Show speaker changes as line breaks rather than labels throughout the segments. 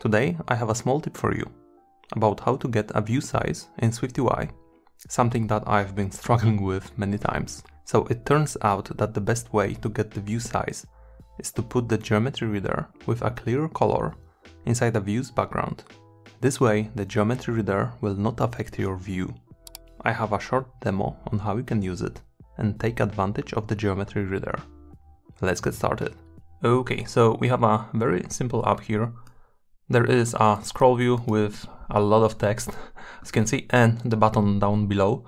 Today I have a small tip for you about how to get a view size in SwiftUI, something that I've been struggling with many times. So it turns out that the best way to get the view size is to put the geometry reader with a clear color inside a view's background. This way the geometry reader will not affect your view. I have a short demo on how you can use it and take advantage of the geometry reader. Let's get started. Okay, so we have a very simple app here. There is a scroll view with a lot of text, as you can see, and the button down below.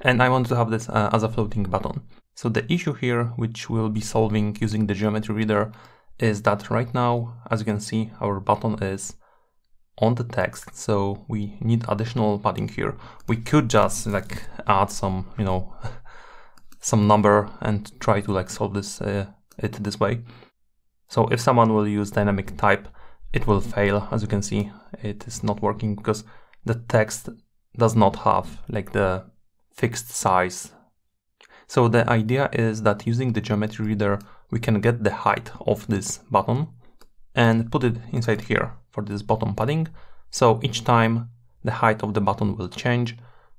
And I want to have this uh, as a floating button. So the issue here, which we'll be solving using the geometry reader, is that right now, as you can see, our button is on the text, so we need additional padding here. We could just like add some, you know, some number and try to like solve this uh, it this way. So if someone will use dynamic type, it will fail. As you can see, it is not working because the text does not have like the fixed size. So the idea is that using the geometry reader, we can get the height of this button and put it inside here for this bottom padding. So each time the height of the button will change,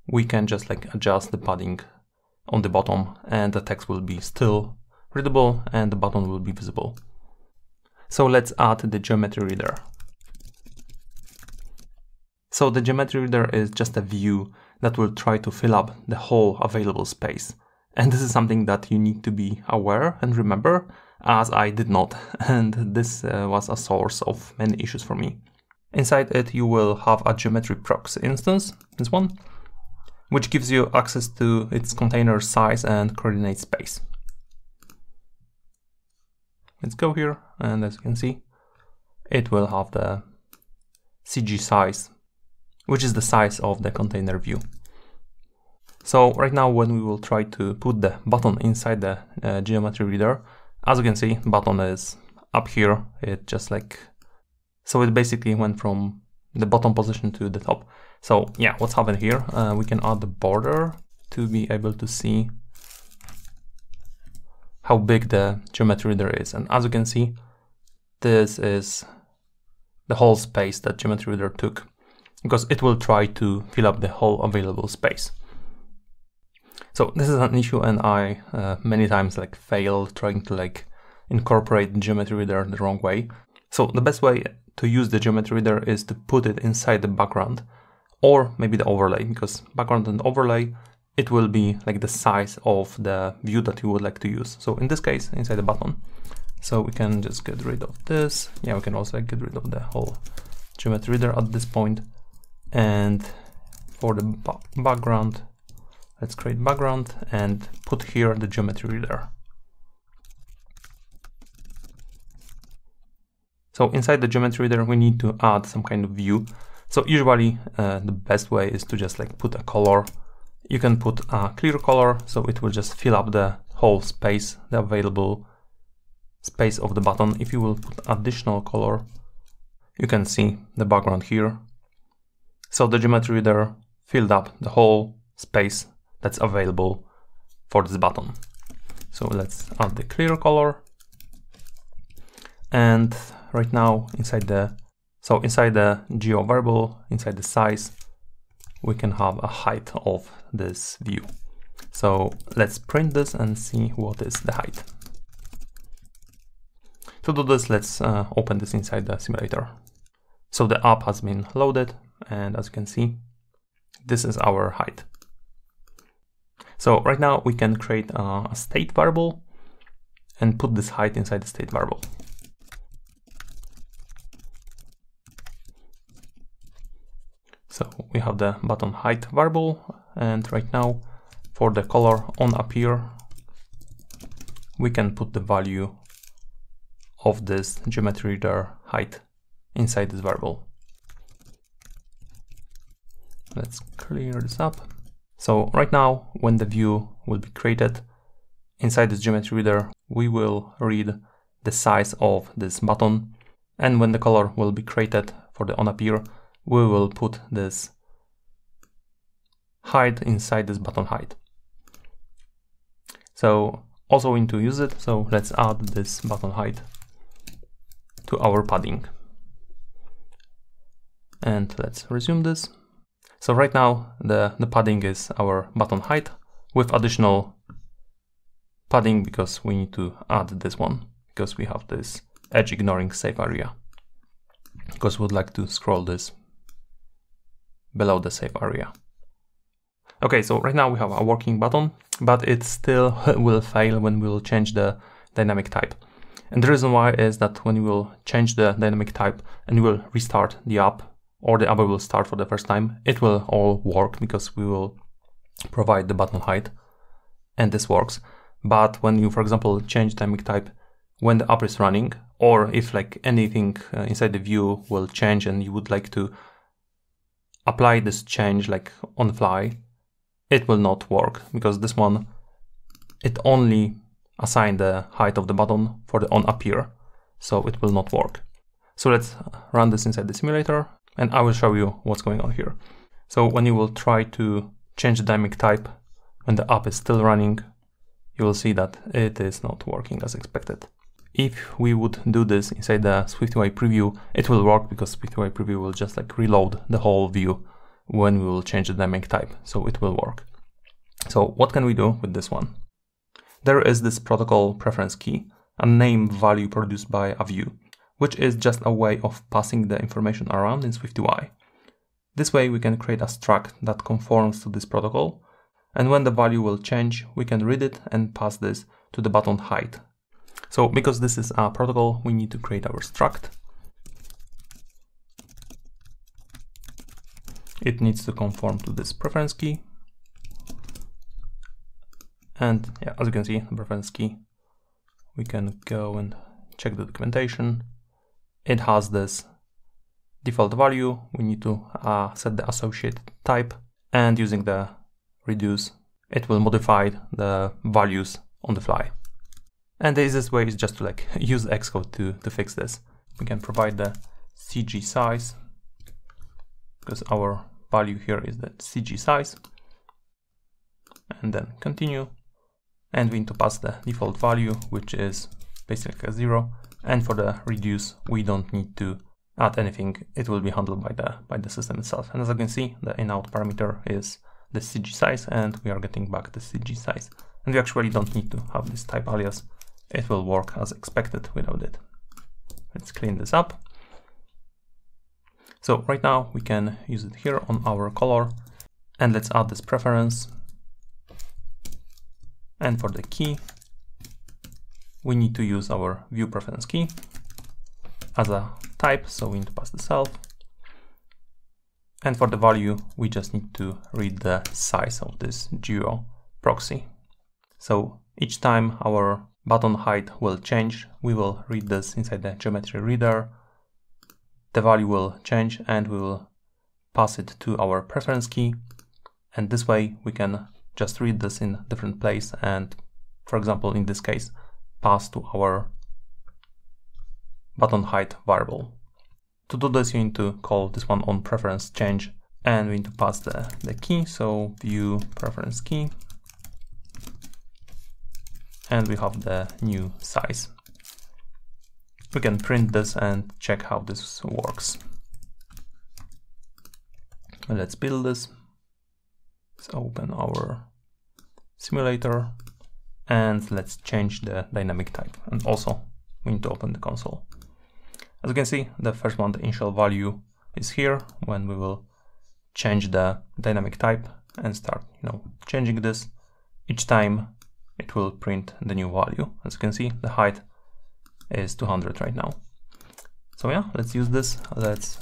we can just like adjust the padding on the bottom and the text will be still readable and the button will be visible. So let's add the geometry reader. So the geometry reader is just a view that will try to fill up the whole available space. And this is something that you need to be aware and remember, as I did not, and this uh, was a source of many issues for me. Inside it, you will have a geometry proxy instance, this one, which gives you access to its container size and coordinate space. Let's go here, and as you can see, it will have the CG size, which is the size of the container view. So right now when we will try to put the button inside the uh, geometry reader, as you can see, button is up here. It just like, so it basically went from the bottom position to the top. So yeah, what's happened here? Uh, we can add the border to be able to see how big the geometry reader is. And as you can see, this is the whole space that geometry reader took because it will try to fill up the whole available space. So this is an issue and I uh, many times like failed trying to like incorporate geometry reader the wrong way. So the best way to use the geometry reader is to put it inside the background or maybe the overlay because background and overlay it will be like the size of the view that you would like to use. So in this case inside the button. So we can just get rid of this. Yeah, we can also get rid of the whole geometry reader at this point. And for the background, Let's create background and put here the geometry reader. So inside the geometry reader, we need to add some kind of view. So usually uh, the best way is to just like put a color. You can put a clear color, so it will just fill up the whole space, the available space of the button. If you will put additional color, you can see the background here. So the geometry reader filled up the whole space that's available for this button. So let's add the clear color. And right now inside the, so inside the geo variable, inside the size, we can have a height of this view. So let's print this and see what is the height. To do this, let's uh, open this inside the simulator. So the app has been loaded and as you can see, this is our height. So right now we can create a state variable and put this height inside the state variable. So we have the button height variable and right now for the color on appear we can put the value of this geometry reader height inside this variable. Let's clear this up. So right now, when the view will be created, inside this geometry reader, we will read the size of this button. And when the color will be created for the on appear, we will put this height inside this button height. So also we need to use it. So let's add this button height to our padding. And let's resume this. So right now the, the padding is our button height with additional padding because we need to add this one because we have this edge ignoring safe area because we would like to scroll this below the safe area. Okay, so right now we have a working button, but it still will fail when we will change the dynamic type. And the reason why is that when we will change the dynamic type and we will restart the app or the app will start for the first time, it will all work because we will provide the button height and this works. But when you, for example, change dynamic type when the app is running, or if like anything uh, inside the view will change and you would like to apply this change like on the fly, it will not work because this one, it only assign the height of the button for the on appear, so it will not work. So let's run this inside the simulator and I will show you what's going on here. So when you will try to change the dynamic type when the app is still running, you will see that it is not working as expected. If we would do this inside the SwiftUI preview, it will work because SwiftUI preview will just like reload the whole view when we will change the dynamic type, so it will work. So what can we do with this one? There is this protocol preference key, a name value produced by a view, which is just a way of passing the information around in SwiftUI. This way we can create a struct that conforms to this protocol, and when the value will change, we can read it and pass this to the button height. So because this is a protocol, we need to create our struct. It needs to conform to this preference key. And yeah, as you can see, the preference key, we can go and check the documentation. It has this default value. We need to uh, set the associated type and using the reduce, it will modify the values on the fly. And the easiest way is just to like use Xcode to, to fix this. We can provide the CG size because our value here is the CG size. And then continue. And we need to pass the default value which is basically a zero. And for the reduce we don't need to add anything. It will be handled by the by the system itself. And as you can see the in-out parameter is the cg size and we are getting back the cg size. And we actually don't need to have this type alias. It will work as expected without it. Let's clean this up so right now we can use it here on our color and let's add this preference and for the key, we need to use our view preference key as a type, so we need to pass the self. And for the value, we just need to read the size of this geo proxy. So each time our button height will change, we will read this inside the geometry reader. The value will change and we will pass it to our preference key. And this way we can just read this in different place and for example in this case pass to our button height variable. To do this you need to call this one on preference change and we need to pass the, the key so view preference key and we have the new size. We can print this and check how this works. Let's build this. Let's open our simulator and let's change the dynamic type. And also we need to open the console. As you can see, the first one, the initial value is here when we will change the dynamic type and start, you know, changing this. Each time it will print the new value. As you can see, the height is 200 right now. So yeah, let's use this. Let's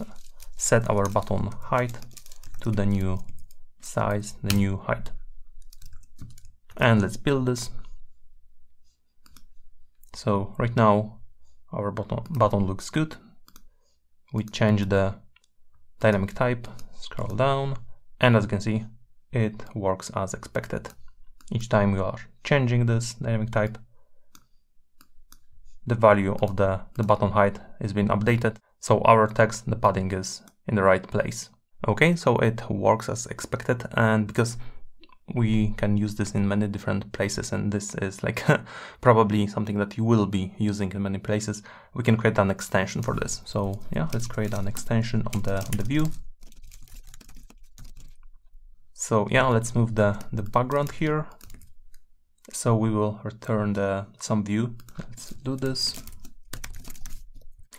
set our button height to the new size, the new height. And let's build this. So right now our button, button looks good. We change the dynamic type, scroll down, and as you can see, it works as expected. Each time we are changing this dynamic type, the value of the, the button height is being updated, so our text, the padding is in the right place. Okay, so it works as expected, and because we can use this in many different places and this is like probably something that you will be using in many places we can create an extension for this. So yeah let's create an extension on the on the view. So yeah let's move the the background here. So we will return the some view. Let's do this.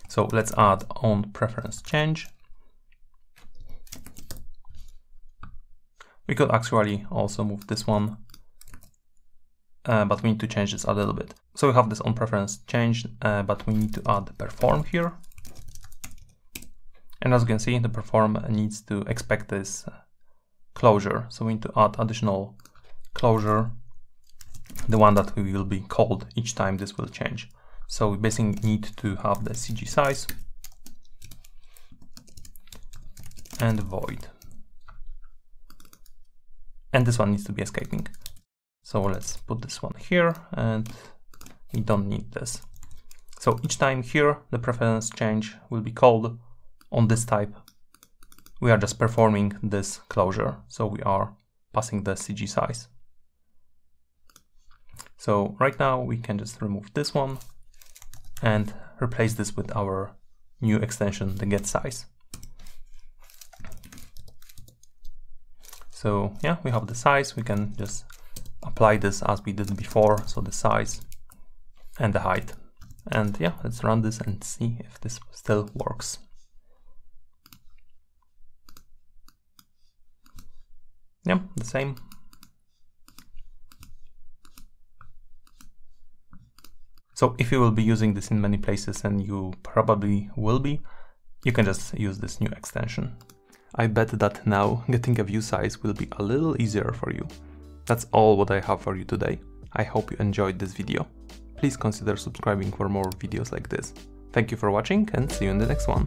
So let's add on preference change. We could actually also move this one, uh, but we need to change this a little bit. So we have this on preference change, uh, but we need to add the perform here. And as you can see, the perform needs to expect this uh, closure. So we need to add additional closure, the one that we will be called each time this will change. So we basically need to have the CG size and void and this one needs to be escaping. So let's put this one here and we don't need this. So each time here the preference change will be called on this type. We are just performing this closure. So we are passing the CG size. So right now we can just remove this one and replace this with our new extension, the get size. So yeah, we have the size. We can just apply this as we did before. So the size and the height. And yeah, let's run this and see if this still works. Yeah, the same. So if you will be using this in many places and you probably will be, you can just use this new extension. I bet that now getting a view size will be a little easier for you. That's all what I have for you today. I hope you enjoyed this video. Please consider subscribing for more videos like this. Thank you for watching and see you in the next one.